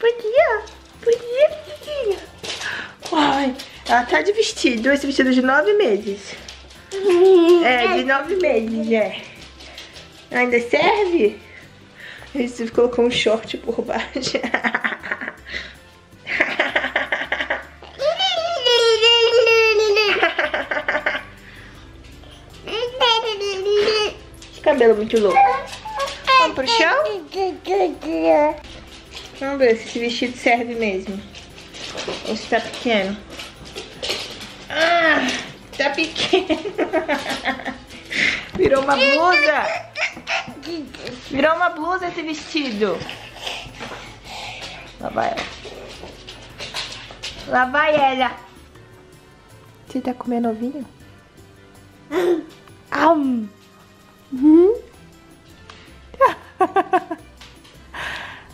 Podia, podia, podia. Ai, ela tá de vestido, esse vestido de nove meses. É, de nove meses, é. Ainda serve? Você colocou um short por baixo. Cabelo muito louco. Vamos pro chão? Vamos ver se esse vestido serve mesmo. Ou se tá pequeno. Ah, tá pequeno. Virou uma blusa. Virou uma blusa esse vestido. Lá vai ela. Lá vai ela. Você tá comendo ovinho? Am. Uhum.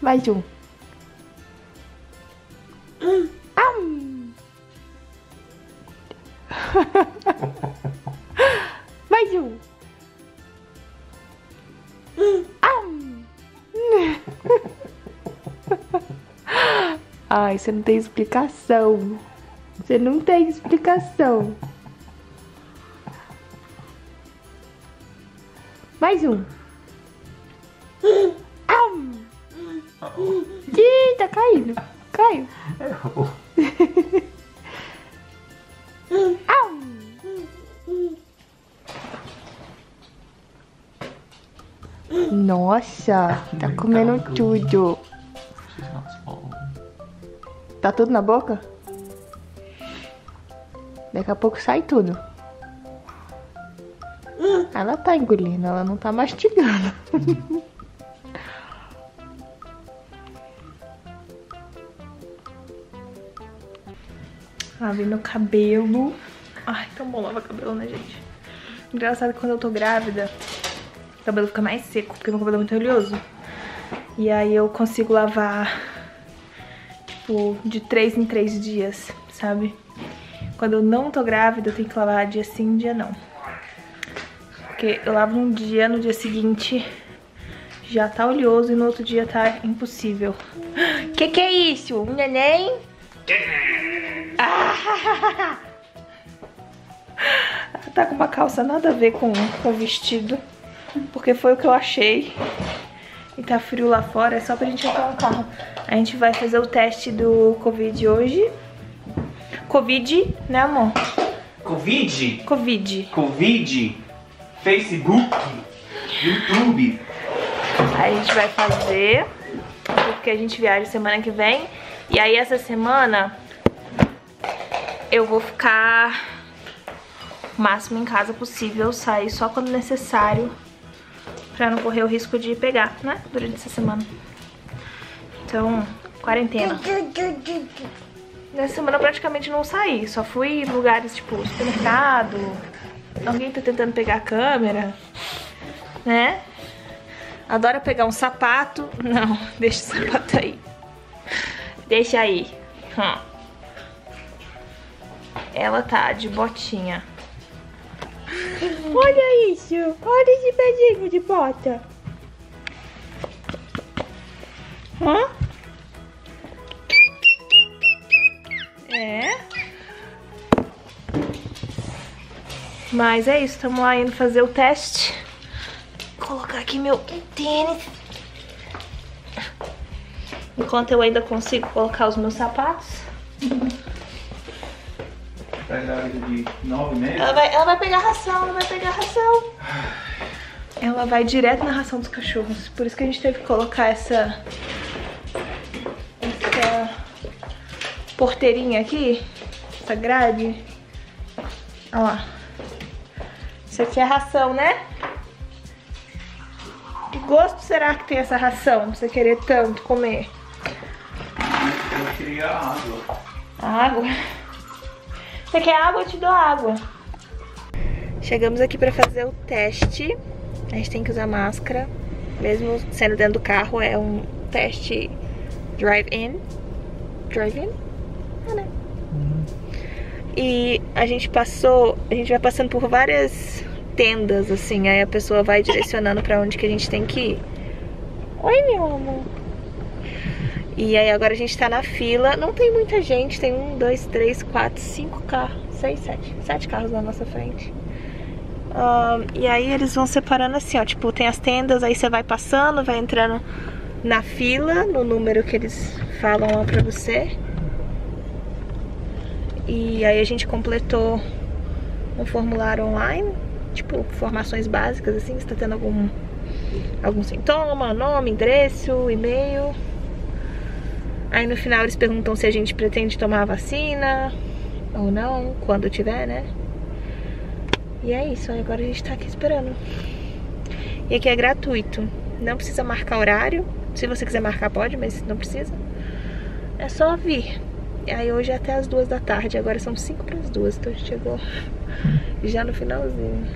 Mais um. Ai, você não tem explicação. Você não tem explicação. Mais um. Ih, tá caindo. Caiu. Am. Nossa, tá comendo tudo. Tá tudo na boca? Daqui a pouco sai tudo. Ela tá engolindo, ela não tá mastigando. Lavei meu cabelo. Ai, tão bom lavar cabelo, né, gente? Engraçado que quando eu tô grávida, o cabelo fica mais seco, porque meu cabelo é muito oleoso. E aí eu consigo lavar, tipo, de três em três dias, sabe? Quando eu não tô grávida, eu tenho que lavar dia sim, dia não. Porque eu lavo um dia, no dia seguinte já tá oleoso e no outro dia tá impossível. Que que é isso? Um neném? Ah! Tá com uma calça nada a ver com o vestido. Porque foi o que eu achei. E tá frio lá fora, é só pra gente entrar no carro. A gente vai fazer o teste do Covid hoje. Covid, né amor? Covid? Covid. Covid? Facebook? YouTube? Aí a gente vai fazer, porque a gente viaja semana que vem. E aí essa semana eu vou ficar o máximo em casa possível, sair só quando necessário, pra não correr o risco de pegar, né? Durante essa semana. Então, quarentena. Nessa semana eu praticamente não saí, só fui em lugares tipo supermercado, alguém tá tentando pegar a câmera, né? Adora pegar um sapato. Não, deixa o sapato aí. Deixa aí. Hum. Ela tá de botinha. Olha isso. Olha esse pezinho de bota. Hã? É. Mas é isso, estamos lá indo fazer o teste. Vou colocar aqui meu tênis. Enquanto eu ainda consigo colocar os meus sapatos. Grávida de nove meses? Ela vai, ela vai pegar ração, ela vai pegar ração. Ela vai direto na ração dos cachorros. Por isso que a gente teve que colocar. Essa porteirinha aqui. Essa grade. Olha lá. Isso aqui é ração, né? Que gosto será que tem essa ração pra você querer tanto comer? Eu queria água. Água? Você quer água? Eu te dou água. Chegamos aqui pra fazer o teste. A gente tem que usar máscara. Mesmo sendo dentro do carro, é um teste drive-in. Drive-in? Né? E a gente passou, a gente vai passando por várias tendas, assim, aí a pessoa vai direcionando pra onde que a gente tem que ir. Oi, meu amor. E aí agora a gente tá na fila. Não tem muita gente, tem um, dois, três, quatro, cinco carros. Seis, sete. Sete carros na nossa frente. Um, e aí eles vão separando assim, ó. Tipo, tem as tendas, aí você vai passando, vai entrando na fila, no número que eles falam lá pra você. E aí a gente completou um formulário online, tipo, informações básicas, assim, se tá tendo algum, algum sintoma, nome, endereço, e-mail. Aí no final eles perguntam se a gente pretende tomar a vacina ou não, quando tiver, né? E é isso, agora a gente tá aqui esperando. E aqui é gratuito, não precisa marcar horário. Se você quiser marcar pode, mas não precisa. É só vir. Aí hoje é até as duas da tarde, agora são cinco para as duas, então a gente chegou já no finalzinho.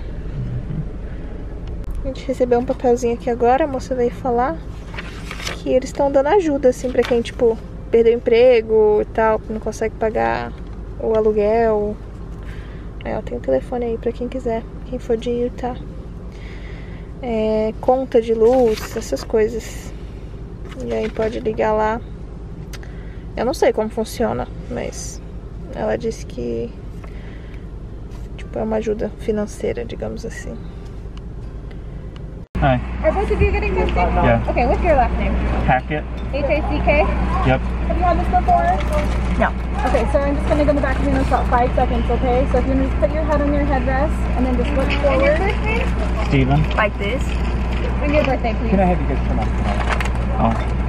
A gente recebeu um papelzinho aqui agora, a moça veio falar que eles estão dando ajuda, assim, pra quem, tipo, perdeu emprego e tal, não consegue pagar o aluguel. É, tem o um telefone aí pra quem quiser, quem for de Utah. É, conta de luz, essas coisas. E aí pode ligar lá. Eu não sei como funciona, mas ela disse que tipo, é uma ajuda financeira, digamos assim. Hi. Are both of you getting tested? Yeah. Okay, what's your last name? Hackett. H-A-C-K? Yep. Have you had this before? No. Okay, so I'm just gonna go in the back of your nose for about five seconds, okay? So if you just put your head on your headrest and then just look forward. Steven. Like this. And your birthday, please. Can I have you guys turn off the Oh.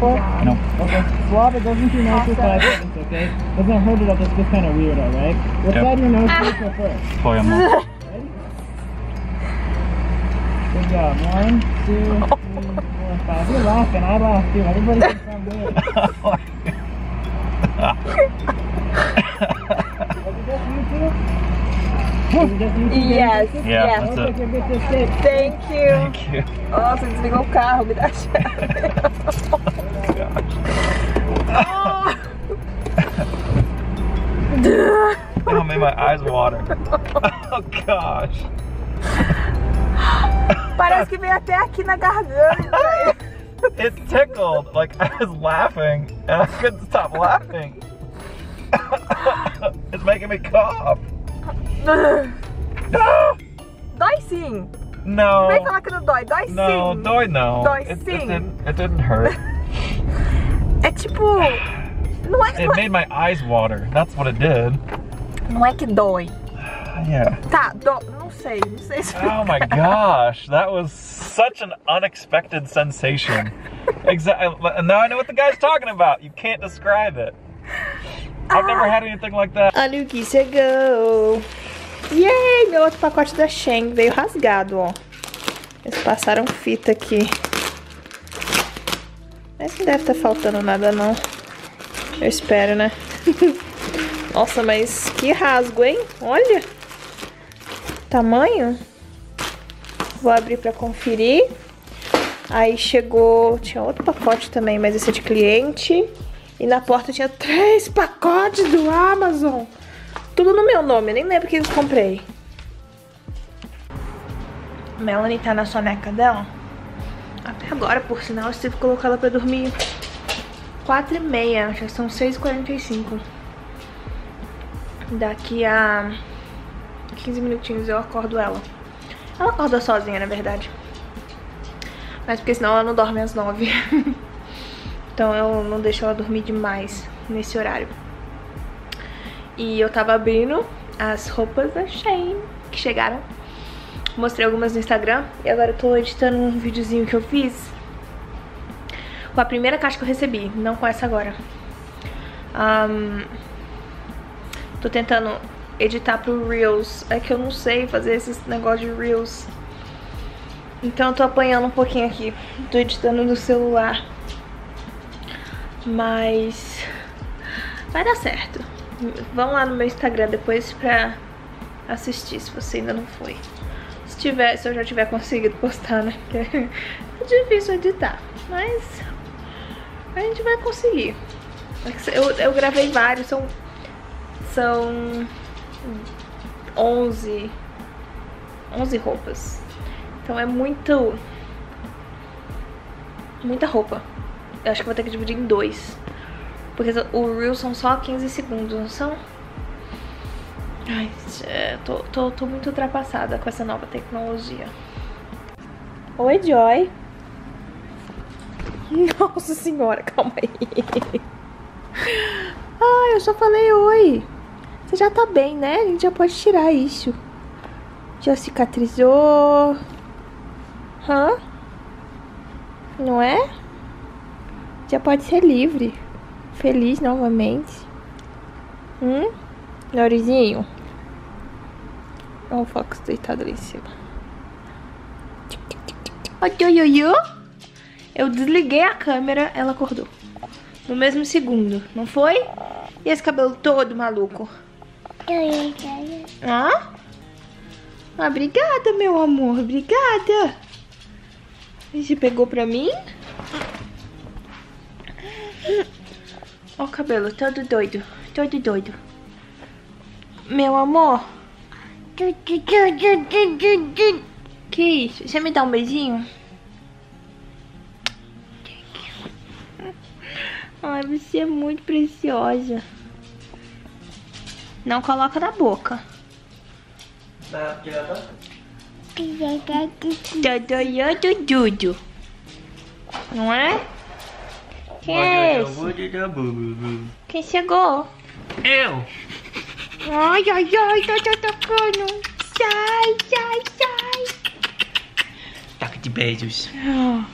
No. Okay. Swab, it goes into your nose for five seconds, okay? Doesn't hurt at all, it's just kind of weird, alright? What Yep. side of your nose do you prefer? Boy, I'm not. Good job. One, two, three, four, five. You're laughing, I laugh too. Everybody thinks I'm weird. Was it just you two? Was it just you two? Yes. Yeah, yes. that's Looks it. good. Thank you. Thank you. Oh, Nossa, desligou o carro, me dá a chave. Oh, made my eyes water. Oh gosh. Parece que veio até aqui na garganta. It tickled. Like I was laughing and I couldn't stop laughing. it's making me cough. No! Dói sim. No. Vem falar que não dói. Dói No, sim. dói no. Dói it, it sim. didn't. It didn't hurt. É tipo... Não é, It não, é, made my eyes water. That's what it did. não é que dói. Yeah. Tá, dó... Não sei. Não sei se... Oh my gosh, that was such an unexpected sensation. Exactly. Now I know what the guy's talking about. You can't describe it. I've never had anything like that. A new geese go. Yay! Meu outro pacote da Sheng veio rasgado, ó. Eles passaram fita aqui. Mas não deve estar faltando nada, não. Eu espero, né? Nossa, mas que rasgo, hein? Olha! Tamanho. Vou abrir pra conferir. Aí chegou... Tinha outro pacote também, mas esse é de cliente. E na porta tinha três pacotes do Amazon. Tudo no meu nome, eu nem lembro que eu comprei. Melanie tá na soneca dela. Até agora, por sinal, eu tive que colocar ela pra dormir 4 e meia, já são 6h45. Daqui a 15 minutinhos eu acordo ela. Ela acorda sozinha, na verdade. Mas porque senão ela não dorme às 9. então eu não deixo ela dormir demais nesse horário. E eu tava abrindo as roupas da Shein que chegaram. Mostrei algumas no Instagram e agora eu tô editando um videozinho que eu fiz com a primeira caixa que eu recebi, não com essa agora. Um, tô tentando editar pro Reels, é que eu não sei fazer esses negócios de Reels. Então eu tô apanhando um pouquinho aqui, tô editando no celular. Mas vai dar certo. Vão lá no meu Instagram depois pra assistir, se você ainda não foi. Se, tiver, se eu já tiver conseguido postar, né? Porque é difícil editar. Mas a gente vai conseguir. Eu, eu gravei vários, são, são 11, 11 roupas. Então é muito... muita roupa. Eu acho que vou ter que dividir em dois. Porque o Reel são só 15 segundos, não são? Ai, é, tô, tô, tô muito ultrapassada com essa nova tecnologia. Oi, Joy. Nossa senhora, calma aí. Ai, eu só falei oi. Você já tá bem, né? A gente já pode tirar isso. Já cicatrizou. Hã? Não é? Já pode ser livre. Feliz novamente. Hum? Lorizinho. Olha o Fox deitado ali em cima. Oi, oi, oi. Eu desliguei a câmera, ela acordou. No mesmo segundo, não foi? E esse cabelo todo maluco? Ah? Ah, obrigada, meu amor. Obrigada. Você pegou pra mim? Ó o cabelo todo doido. Todo doido. Meu amor. Que isso? Você me dá um beijinho? Ai, você é muito preciosa. Não coloca na boca. Dodoyo Dudu. Não é? Quem é esse? Quem chegou? Eu! Ai, ai, ai, tá tocando. Sai, sai, sai. Toque de beijos. Hum.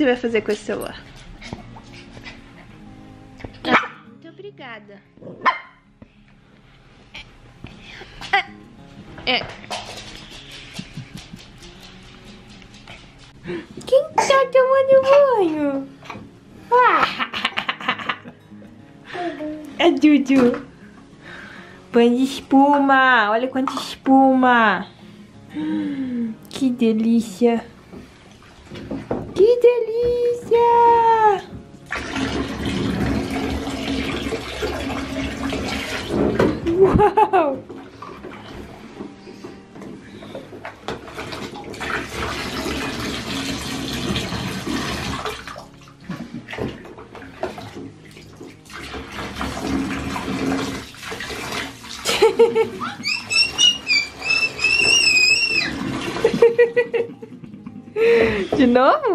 Você vai fazer com esse celular? Ah, muito obrigada. É. Quem tá tomando banho? É Dudu. Banho de espuma. Olha quanta espuma. Que delícia. Que delícia. Uau. De novo?